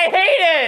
I hate it!